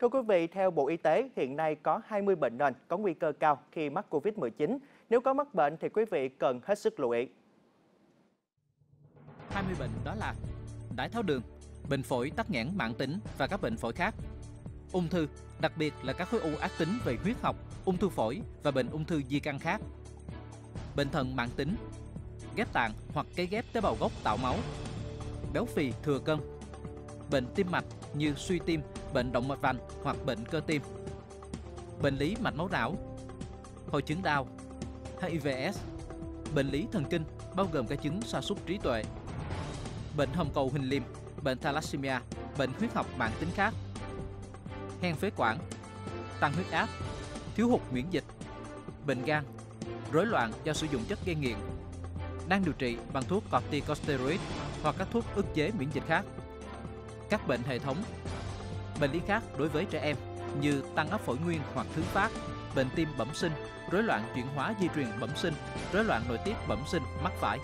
Thưa quý vị, theo Bộ Y tế, hiện nay có 20 bệnh nền có nguy cơ cao khi mắc Covid-19. Nếu có mắc bệnh thì quý vị cần hết sức lưu ý. 20 bệnh đó là đái tháo đường, bệnh phổi tắc nghẽn mãn tính và các bệnh phổi khác. Ung thư, đặc biệt là các khối u ác tính về huyết học, ung thư phổi và bệnh ung thư di căn khác. Bệnh thận mãn tính, ghép tạng hoặc cấy ghép tế bào gốc tạo máu. Béo phì thừa cân. Bệnh tim mạch như suy tim, bệnh động mạch vành hoặc bệnh cơ tim. Bệnh lý mạch máu não, hội chứng đau, HIVS, bệnh lý thần kinh bao gồm cả chứng sa sút trí tuệ, bệnh hồng cầu hình liềm, bệnh thalassemia, bệnh huyết học mãn tính khác, hen phế quản, tăng huyết áp, thiếu hụt miễn dịch, bệnh gan, rối loạn do sử dụng chất gây nghiện, đang điều trị bằng thuốc corticosteroid hoặc các thuốc ức chế miễn dịch khác. Các bệnh hệ thống, bệnh lý khác đối với trẻ em như tăng áp phổi nguyên hoặc thứ phát, bệnh tim bẩm sinh, rối loạn chuyển hóa di truyền bẩm sinh, rối loạn nội tiết bẩm sinh mắc phải.